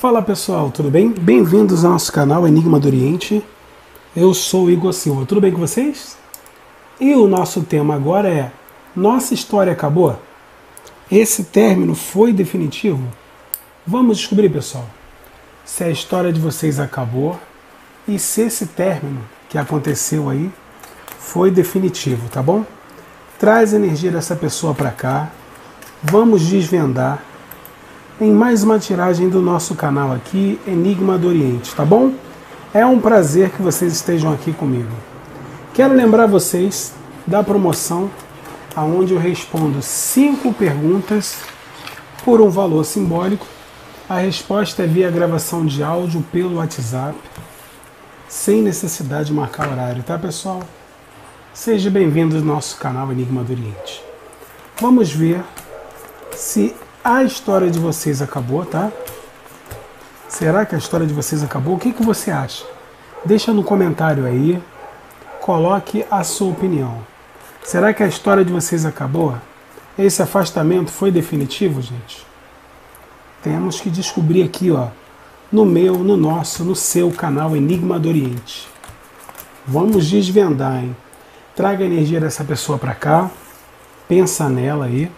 Fala pessoal, tudo bem? Bem-vindos ao nosso canal Enigma do Oriente. Eu sou o Igor Silva, tudo bem com vocês? E o nosso tema agora é: Nossa história acabou? Esse término foi definitivo? Vamos descobrir, pessoal, se a história de vocês acabou e se esse término que aconteceu aí foi definitivo, tá bom? Traz a energia dessa pessoa para cá. Vamos desvendar em mais uma tiragem do nosso canal aqui, Enigma do Oriente, tá bom? É um prazer que vocês estejam aqui comigo. Quero lembrar vocês da promoção aonde eu respondo cinco perguntas por um valor simbólico. A resposta é via gravação de áudio pelo WhatsApp, sem necessidade de marcar horário, tá pessoal? Seja bem-vindo ao nosso canal Enigma do Oriente. Vamos ver se a história de vocês acabou, tá? Será que a história de vocês acabou? O que, que você acha? Deixa no comentário aí, coloque a sua opinião. Será que a história de vocês acabou? Esse afastamento foi definitivo, gente? Temos que descobrir aqui, ó, no meu, no nosso, no seu canal Enigma do Oriente. Vamos desvendar, hein? Traga a energia dessa pessoa para cá, pensa nela aí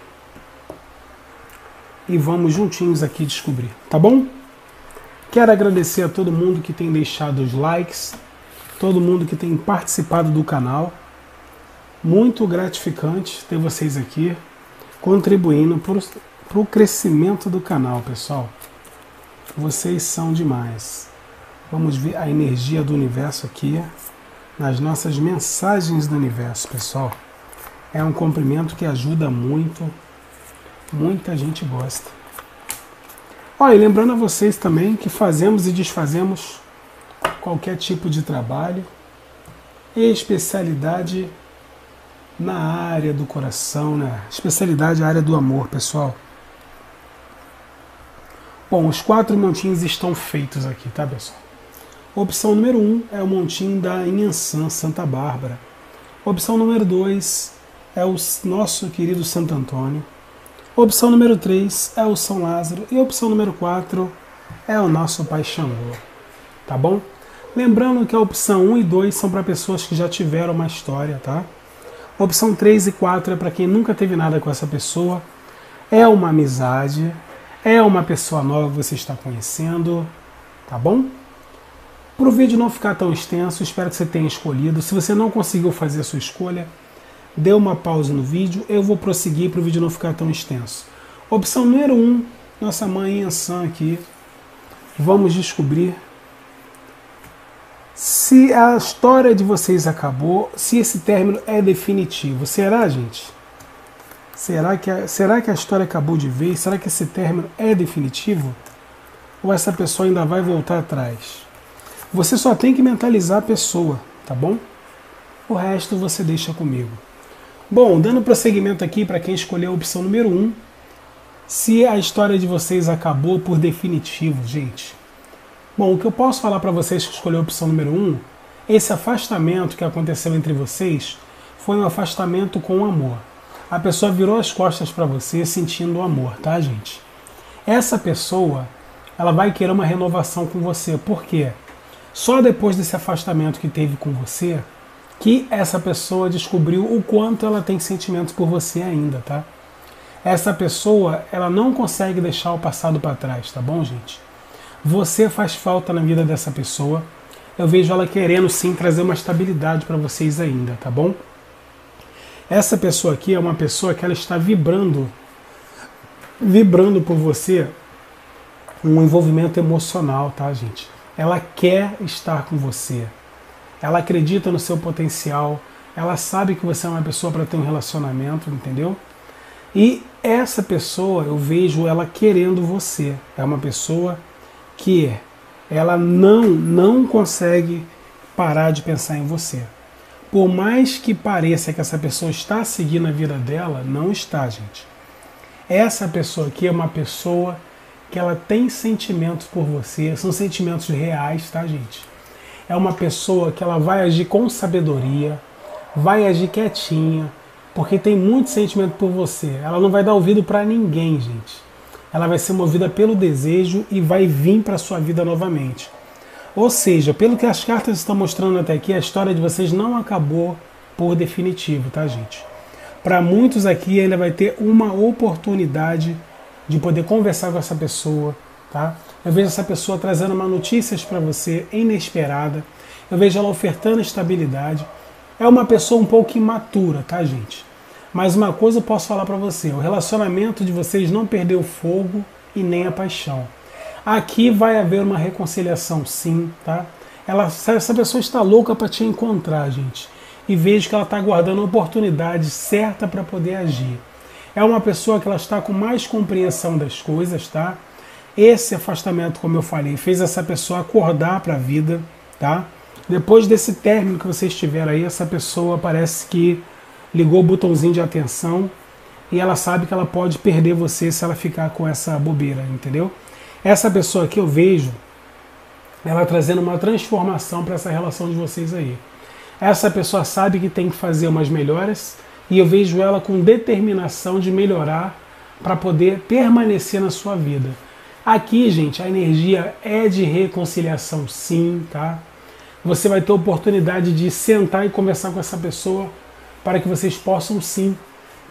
e vamos juntinhos aqui descobrir, tá bom? Quero agradecer a todo mundo que tem deixado os likes, todo mundo que tem participado do canal. Muito gratificante ter vocês aqui contribuindo para o crescimento do canal, pessoal. Vocês são demais. Vamos ver a energia do universo aqui nas nossas mensagens do universo, pessoal. É um cumprimento que ajuda muito Muita gente gosta. Olha, lembrando a vocês também que fazemos e desfazemos qualquer tipo de trabalho, especialidade na área do coração, né? Especialidade na área do amor, pessoal. Bom, os quatro montinhos estão feitos aqui, tá, pessoal? Opção número um é o montinho da Inhansã, Santa Bárbara. Opção número dois é o nosso querido Santo Antônio. Opção número 3 é o São Lázaro e opção número 4 é o nosso Pai Xangô. Tá bom? Lembrando que a opção 1 e 2 são para pessoas que já tiveram uma história, tá? Opção 3 e 4 é para quem nunca teve nada com essa pessoa. É uma amizade, é uma pessoa nova que você está conhecendo, tá bom? Para o vídeo não ficar tão extenso, espero que você tenha escolhido. Se você não conseguiu fazer a sua escolha, dê uma pausa no vídeo, eu vou prosseguir para o vídeo não ficar tão extenso. Opção número 1, um, nossa mãe Ansan aqui. Vamos descobrir se a história de vocês acabou, se esse término é definitivo. Será, gente? Será que a, será que a história acabou de vez? Será que esse término é definitivo? Ou essa pessoa ainda vai voltar atrás? Você só tem que mentalizar a pessoa, tá bom? O resto você deixa comigo. Bom, dando prosseguimento aqui para quem escolheu a opção número 1, um, se a história de vocês acabou por definitivo, gente. Bom, o que eu posso falar para vocês que escolheu a opção número 1, um, esse afastamento que aconteceu entre vocês foi um afastamento com amor. A pessoa virou as costas para você sentindo o amor, tá, gente? Essa pessoa, ela vai querer uma renovação com você. Por quê? Só depois desse afastamento que teve com você, que essa pessoa descobriu o quanto ela tem sentimentos por você ainda, tá? Essa pessoa, ela não consegue deixar o passado para trás, tá bom, gente? Você faz falta na vida dessa pessoa. Eu vejo ela querendo sim trazer uma estabilidade para vocês ainda, tá bom? Essa pessoa aqui é uma pessoa que ela está vibrando, vibrando por você um envolvimento emocional, tá, gente? Ela quer estar com você ela acredita no seu potencial, ela sabe que você é uma pessoa para ter um relacionamento, entendeu? E essa pessoa, eu vejo ela querendo você. É uma pessoa que ela não não consegue parar de pensar em você. Por mais que pareça que essa pessoa está seguindo a vida dela, não está, gente. Essa pessoa aqui é uma pessoa que ela tem sentimentos por você, são sentimentos reais, tá, gente? É uma pessoa que ela vai agir com sabedoria, vai agir quietinha, porque tem muito sentimento por você. Ela não vai dar ouvido para ninguém, gente. ela vai ser movida pelo desejo e vai vir para sua vida novamente. Ou seja, pelo que as cartas estão mostrando até aqui, a história de vocês não acabou por definitivo, tá, gente? Para muitos aqui ainda vai ter uma oportunidade de poder conversar com essa pessoa, tá? Eu vejo essa pessoa trazendo uma notícias para você inesperada. Eu vejo ela ofertando estabilidade. É uma pessoa um pouco imatura, tá, gente? Mas uma coisa eu posso falar para você: o relacionamento de vocês não perdeu o fogo e nem a paixão. Aqui vai haver uma reconciliação, sim, tá? Ela, essa pessoa está louca para te encontrar, gente. E vejo que ela está aguardando a oportunidade certa para poder agir. É uma pessoa que ela está com mais compreensão das coisas, tá? Esse afastamento, como eu falei, fez essa pessoa acordar para a vida, tá? Depois desse término que vocês tiveram aí, essa pessoa parece que ligou o botãozinho de atenção e ela sabe que ela pode perder você se ela ficar com essa bobeira, entendeu? Essa pessoa que eu vejo, ela trazendo uma transformação para essa relação de vocês aí. Essa pessoa sabe que tem que fazer umas melhoras e eu vejo ela com determinação de melhorar para poder permanecer na sua vida. Aqui, gente, a energia é de reconciliação, sim, tá? Você vai ter oportunidade de sentar e conversar com essa pessoa para que vocês possam sim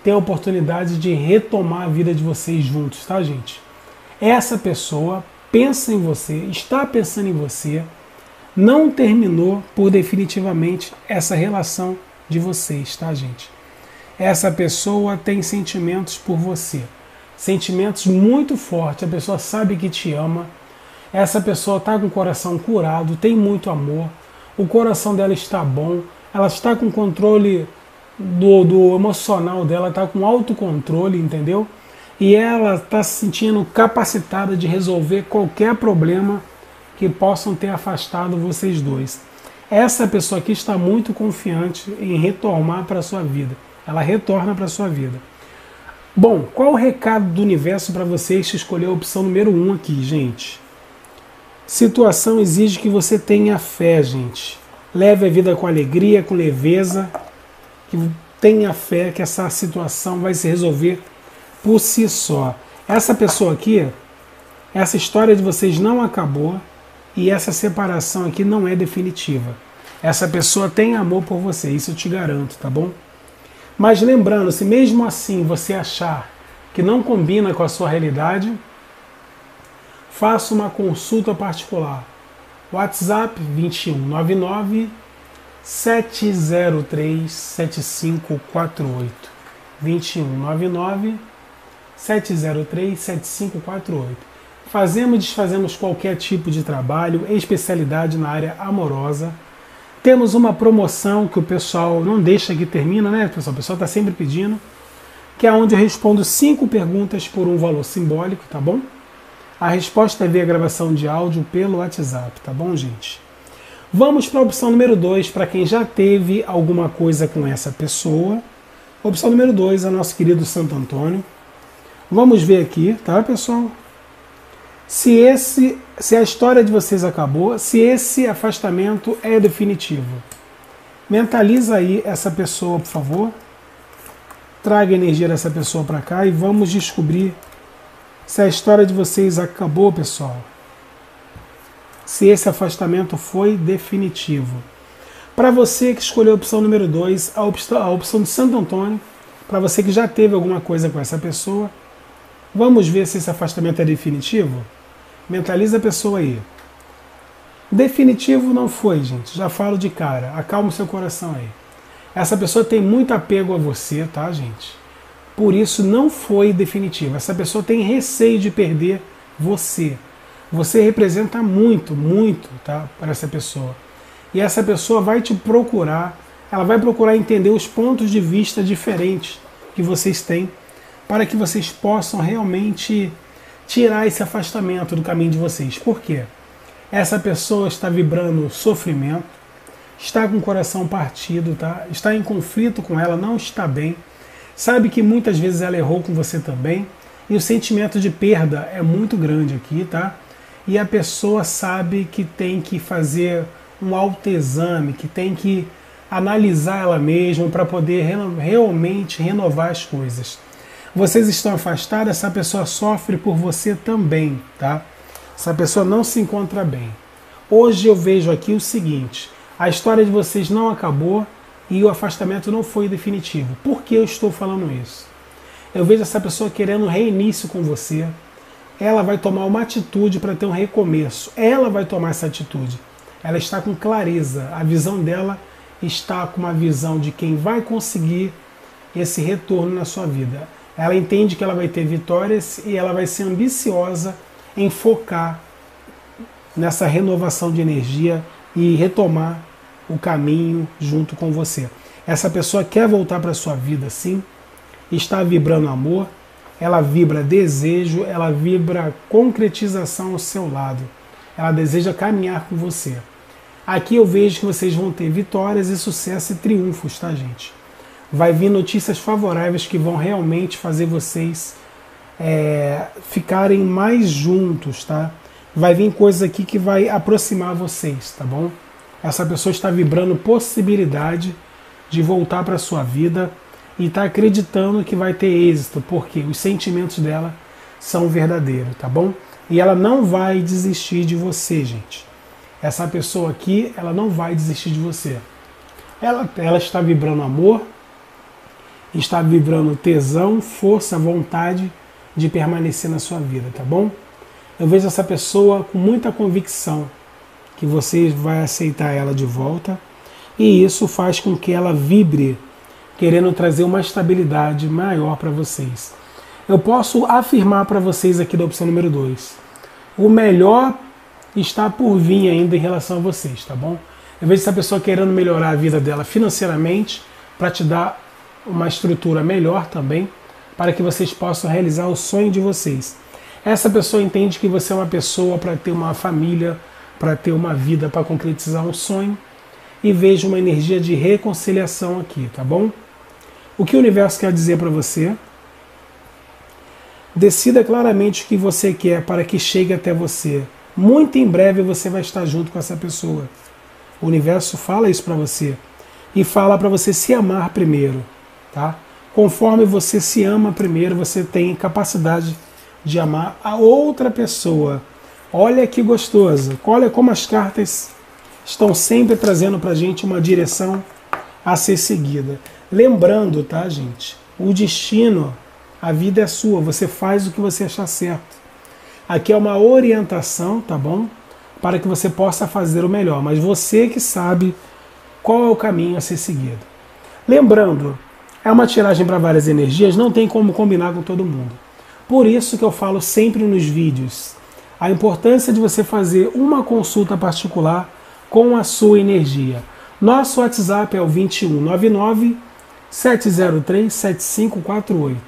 ter a oportunidade de retomar a vida de vocês juntos, tá, gente? essa pessoa pensa em você, está pensando em você, não terminou por definitivamente essa relação de vocês, tá, gente? Essa pessoa tem sentimentos por você, sentimentos muito fortes. A pessoa sabe que te ama, essa pessoa está com o coração curado, tem muito amor, o coração dela está bom, ela está com controle do, do emocional dela, está com autocontrole, entendeu? e ela está se sentindo capacitada de resolver qualquer problema que possam ter afastado vocês dois. Essa pessoa aqui está muito confiante em retornar para sua vida. Ela retorna para sua vida. Bom, qual o recado do universo para vocês que escolher a opção número 1 um aqui, gente? Situação exige que você tenha fé, gente. Leve a vida com alegria, com leveza, que tenha fé que essa situação vai se resolver por si só. Essa pessoa aqui, essa história de vocês não acabou e essa separação aqui não é definitiva. Essa pessoa tem amor por você, isso eu te garanto, tá bom? Mas lembrando, se mesmo assim você achar que não combina com a sua realidade, faça uma consulta particular. WhatsApp 2199 703 7548 2199 703-7548. Fazemos e desfazemos qualquer tipo de trabalho, especialidade na área amorosa. Temos uma promoção que o pessoal não deixa que termina, né, pessoal? O pessoal está sempre pedindo, que é onde eu respondo cinco perguntas por um valor simbólico, tá bom? A resposta é via gravação de áudio pelo WhatsApp, tá bom, gente? Vamos para a opção número 2, para quem já teve alguma coisa com essa pessoa. Opção número 2 é nosso querido Santo Antônio. Vamos ver aqui, tá, pessoal? Se esse, se a história de vocês acabou, se esse afastamento é definitivo. Mentaliza aí essa pessoa, por favor. Traga energia dessa pessoa para cá e vamos descobrir se a história de vocês acabou, pessoal. Se esse afastamento foi definitivo. Para você que escolheu a opção número 2, a a opção de Santo Antônio, para você que já teve alguma coisa com essa pessoa, Vamos ver se esse afastamento é definitivo? Mentaliza a pessoa aí. Definitivo não foi, gente. Já falo de cara. Acalma o seu coração aí. Essa pessoa tem muito apego a você, tá, gente? Por isso não foi definitivo. Essa pessoa tem receio de perder você. Você representa muito, muito, tá, para essa pessoa. E essa pessoa vai te procurar, ela vai procurar entender os pontos de vista diferentes que vocês têm para que vocês possam realmente tirar esse afastamento do caminho de vocês. Por quê? Essa pessoa está vibrando sofrimento, está com o coração partido, tá? está em conflito com ela, não está bem, sabe que muitas vezes ela errou com você também, e o sentimento de perda é muito grande aqui, tá? E a pessoa sabe que tem que fazer um autoexame, que tem que analisar ela mesma para poder realmente renovar as coisas. Vocês estão afastados, essa pessoa sofre por você também, tá? Essa pessoa não se encontra bem. Hoje eu vejo aqui o seguinte: a história de vocês não acabou e o afastamento não foi definitivo. Por que eu estou falando isso? Eu vejo essa pessoa querendo um reinício com você. Ela vai tomar uma atitude para ter um recomeço. Ela vai tomar essa atitude. Ela está com clareza. A visão dela está com uma visão de quem vai conseguir esse retorno na sua vida. Ela entende que ela vai ter vitórias e ela vai ser ambiciosa em focar nessa renovação de energia e retomar o caminho junto com você. Essa pessoa quer voltar para sua vida sim, está vibrando amor, ela vibra desejo, ela vibra concretização ao seu lado. Ela deseja caminhar com você. Aqui eu vejo que vocês vão ter vitórias e sucesso e triunfos, tá, gente? Vai vir notícias favoráveis que vão realmente fazer vocês é, ficarem mais juntos, tá? Vai vir coisas aqui que vai aproximar vocês, tá bom? Essa pessoa está vibrando possibilidade de voltar para sua vida e está acreditando que vai ter êxito, porque os sentimentos dela são verdadeiros, tá bom? E ela não vai desistir de você, gente. Essa pessoa aqui, ela não vai desistir de você. Ela, ela está vibrando amor, está vibrando tesão, força, vontade de permanecer na sua vida, tá bom? Eu vejo essa pessoa com muita convicção que você vai aceitar ela de volta e isso faz com que ela vibre querendo trazer uma estabilidade maior para vocês. Eu posso afirmar para vocês aqui da opção número 2. O melhor está por vir ainda em relação a vocês, tá bom? Eu vejo essa pessoa querendo melhorar a vida dela financeiramente para te dar uma estrutura melhor também, para que vocês possam realizar o sonho de vocês. Essa pessoa entende que você é uma pessoa para ter uma família, para ter uma vida, para concretizar um sonho e vejo uma energia de reconciliação aqui, tá bom? O que o universo quer dizer para você? Decida claramente o que você quer para que chegue até você. Muito em breve você vai estar junto com essa pessoa. O universo fala isso para você e fala para você se amar primeiro, tá? Conforme você se ama primeiro, você tem capacidade de amar a outra pessoa. Olha que gostoso. Olha como as cartas estão sempre trazendo para gente uma direção a ser seguida. Lembrando, tá, gente? O destino, a vida é sua. Você faz o que você achar certo. Aqui é uma orientação, tá bom? Para que você possa fazer o melhor. Mas você que sabe qual é o caminho a ser seguido. Lembrando, é uma tiragem para várias energias, não tem como combinar com todo mundo. Por isso que eu falo sempre nos vídeos a importância de você fazer uma consulta particular com a sua energia. Nosso WhatsApp é o 2199 703 7548.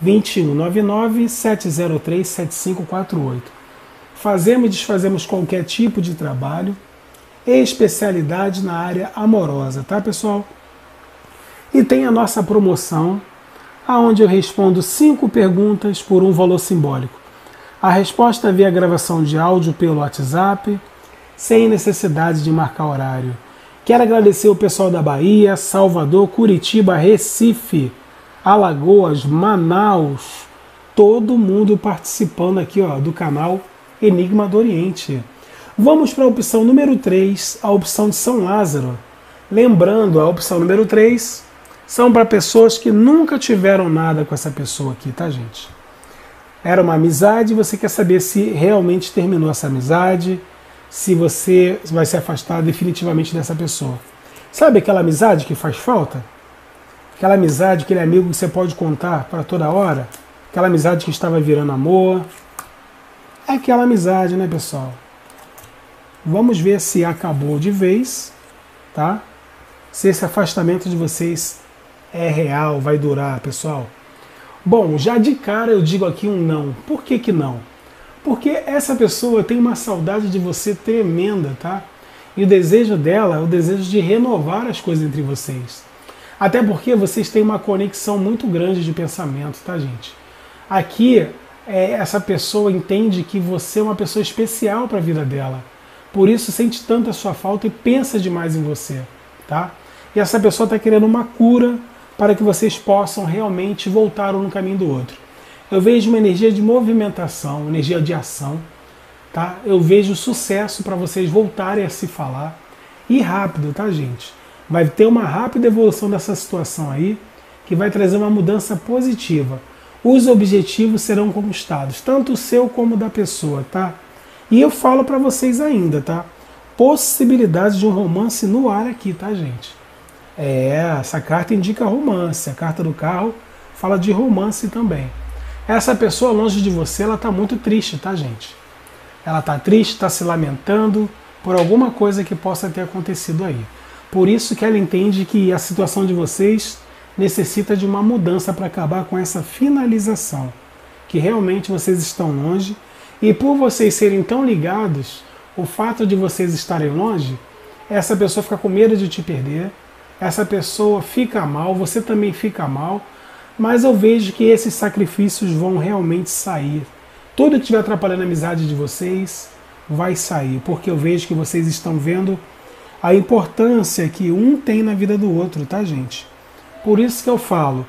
2199 703 7548. Fazemos e desfazemos qualquer tipo de trabalho, especialidade na área amorosa, tá pessoal? E tem a nossa promoção, aonde eu respondo cinco perguntas por um valor simbólico. A resposta via gravação de áudio pelo WhatsApp, sem necessidade de marcar horário. Quero agradecer o pessoal da Bahia, Salvador, Curitiba, Recife, Alagoas, Manaus, todo mundo participando aqui ó, do canal Enigma do Oriente. Vamos para a opção número 3, a opção de São Lázaro. Lembrando, a opção número 3 são para pessoas que nunca tiveram nada com essa pessoa aqui, tá, gente? Era uma amizade, você quer saber se realmente terminou essa amizade, se você vai se afastar definitivamente dessa pessoa. Sabe aquela amizade que faz falta? Aquela amizade, aquele amigo que você pode contar para toda hora? Aquela amizade que estava virando amor? É aquela amizade, né, pessoal? Vamos ver se acabou de vez, tá? Se esse afastamento de vocês é real, vai durar, pessoal? Bom, já de cara eu digo aqui um não. Por que, que não? Porque essa pessoa tem uma saudade de você tremenda, tá? E o desejo dela é o desejo de renovar as coisas entre vocês. Até porque vocês têm uma conexão muito grande de pensamento, tá, gente? Aqui, é, essa pessoa entende que você é uma pessoa especial para a vida dela. Por isso sente tanta sua falta e pensa demais em você, tá? E essa pessoa está querendo uma cura para que vocês possam realmente voltar um no caminho do outro. Eu vejo uma energia de movimentação, energia de ação, tá? Eu vejo sucesso para vocês voltarem a se falar e rápido, tá, gente? Vai ter uma rápida evolução dessa situação aí, que vai trazer uma mudança positiva. Os objetivos serão conquistados, tanto o seu como o da pessoa, tá? E eu falo para vocês ainda, tá? Possibilidade de um romance no ar aqui, tá, gente? É, essa carta indica romance. A carta do carro fala de romance também. Essa pessoa longe de você, ela está muito triste, tá, gente? Ela está triste, está se lamentando por alguma coisa que possa ter acontecido aí. Por isso que ela entende que a situação de vocês necessita de uma mudança para acabar com essa finalização. Que realmente vocês estão longe e por vocês serem tão ligados, o fato de vocês estarem longe, essa pessoa fica com medo de te perder, essa pessoa fica mal, você também fica mal mas eu vejo que esses sacrifícios vão realmente sair. Tudo que estiver atrapalhando a amizade de vocês vai sair, porque eu vejo que vocês estão vendo a importância que um tem na vida do outro, tá, gente? Por isso que eu falo,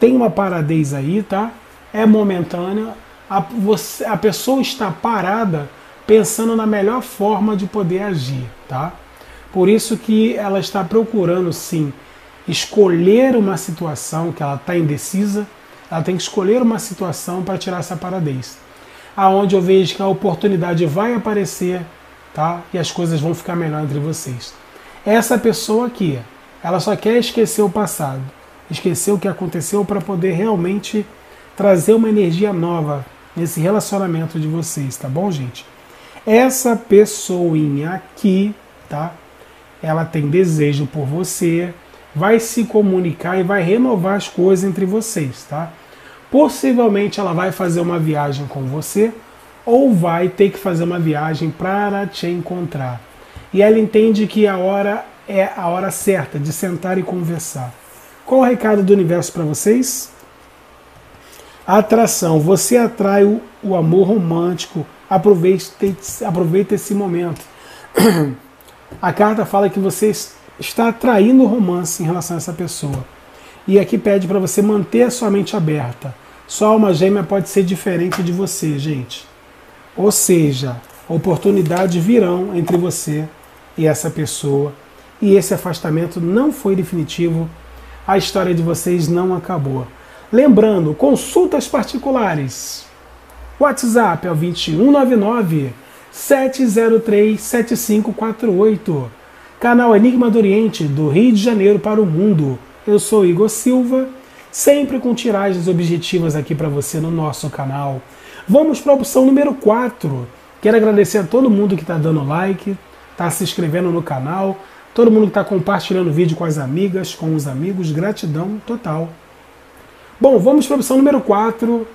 tem uma paradez aí, tá? É momentânea. A, você, a pessoa está parada pensando na melhor forma de poder agir, tá? Por isso que ela está procurando sim escolher uma situação que ela está indecisa, ela tem que escolher uma situação para tirar essa paradez. Aonde eu vejo que a oportunidade vai aparecer, tá? E as coisas vão ficar melhor entre vocês. Essa pessoa aqui, ela só quer esquecer o passado, esquecer o que aconteceu para poder realmente trazer uma energia nova nesse relacionamento de vocês, tá bom, gente? Essa pessoinha aqui, tá? Ela tem desejo por você, vai se comunicar e vai renovar as coisas entre vocês, tá? Possivelmente ela vai fazer uma viagem com você ou vai ter que fazer uma viagem para te encontrar. E ela entende que a hora é a hora certa de sentar e conversar. Qual o recado do universo para vocês? Atração. Você atrai o, amor romântico. Aproveite, aproveite esse momento. A carta fala que vocês está atraindo romance em relação a essa pessoa. E aqui pede para você manter a sua mente aberta. Sua alma gêmea pode ser diferente de você, gente. Ou seja, oportunidades virão entre você e essa pessoa. E esse afastamento não foi definitivo. A história de vocês não acabou. Lembrando, consultas particulares. WhatsApp é o 2199 703 7548. Canal Enigma do Oriente, do Rio de Janeiro para o mundo. Eu sou Igor Silva, sempre com tiragens objetivas aqui para você no nosso canal. Vamos para a opção número 4. Quero agradecer a todo mundo que está dando like, está se inscrevendo no canal, todo mundo que está compartilhando o vídeo com as amigas, com os amigos. Gratidão total. Bom, vamos para a opção número 4.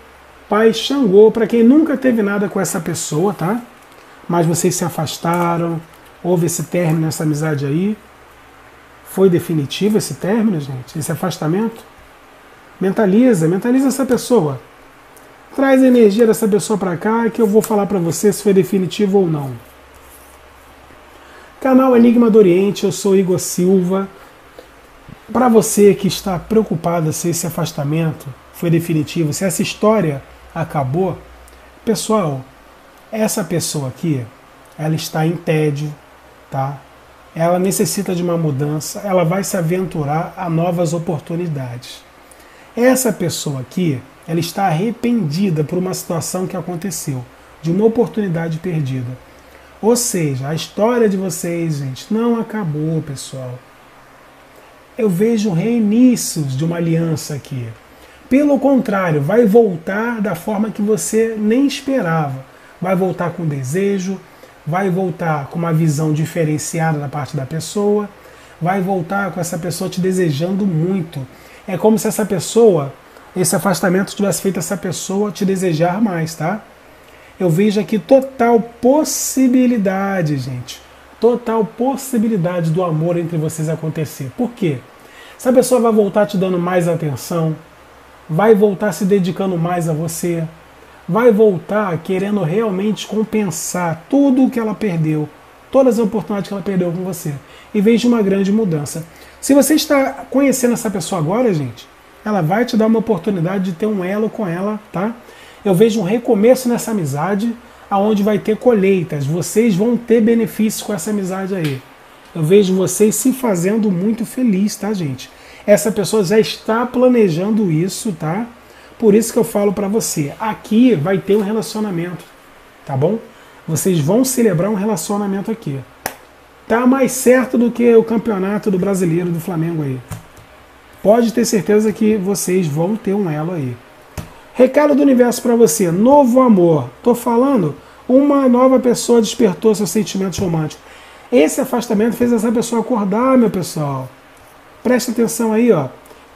Pai Xangô, para quem nunca teve nada com essa pessoa, tá? Mas vocês se afastaram, houve esse término, essa amizade aí? Foi definitivo esse término, gente? Esse afastamento? Mentaliza, mentaliza essa pessoa. Traz a energia dessa pessoa para cá que eu vou falar para você se foi definitivo ou não. Canal Enigma do Oriente, eu sou Igor Silva. Para você que está preocupado se esse afastamento foi definitivo, se essa história acabou, pessoal, essa pessoa aqui, ela está em tédio, tá? Ela necessita de uma mudança, ela vai se aventurar a novas oportunidades. Essa pessoa aqui, ela está arrependida por uma situação que aconteceu, de uma oportunidade perdida. Ou seja, a história de vocês, gente, não acabou, pessoal. Eu vejo reinícios de uma aliança aqui. Pelo contrário, vai voltar da forma que você nem esperava. Vai voltar com desejo, vai voltar com uma visão diferenciada da parte da pessoa, vai voltar com essa pessoa te desejando muito. É como se essa pessoa, esse afastamento tivesse feito essa pessoa te desejar mais, tá? Eu vejo aqui total possibilidade, gente. Total possibilidade do amor entre vocês acontecer. Por quê? Essa pessoa vai voltar te dando mais atenção, vai voltar se dedicando mais a você, vai voltar querendo realmente compensar tudo o que ela perdeu todas as oportunidades que ela perdeu com você e vejo uma grande mudança. Se você está conhecendo essa pessoa agora, gente, ela vai te dar uma oportunidade de ter um elo com ela, tá? Eu vejo um recomeço nessa amizade, aonde vai ter colheitas. Vocês vão ter benefícios com essa amizade aí. Eu vejo vocês se fazendo muito feliz, tá, gente? Essa pessoa já está planejando isso, tá? Por isso que eu falo para você, aqui vai ter um relacionamento, tá bom? Vocês vão celebrar um relacionamento aqui. Tá mais certo do que o campeonato do brasileiro do Flamengo aí. Pode ter certeza que vocês vão ter um elo aí. Recado do universo para você: novo amor. Tô falando, uma nova pessoa despertou seus sentimentos românticos. Esse afastamento fez essa pessoa acordar, meu pessoal. Preste atenção aí, ó.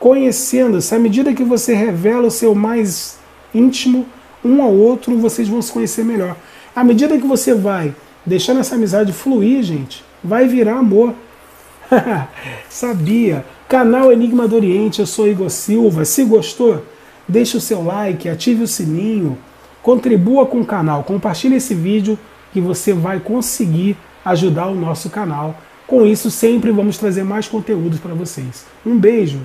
Conhecendo-se, à medida que você revela o seu mais íntimo, um ao outro, vocês vão se conhecer melhor. À medida que você vai deixando essa amizade fluir, gente, vai virar amor. Sabia? Canal Enigma do Oriente, eu sou Igor Silva. Se gostou, deixe o seu like, ative o sininho, contribua com o canal, compartilhe esse vídeo que você vai conseguir ajudar o nosso canal. Com isso, sempre vamos trazer mais conteúdos para vocês. Um beijo!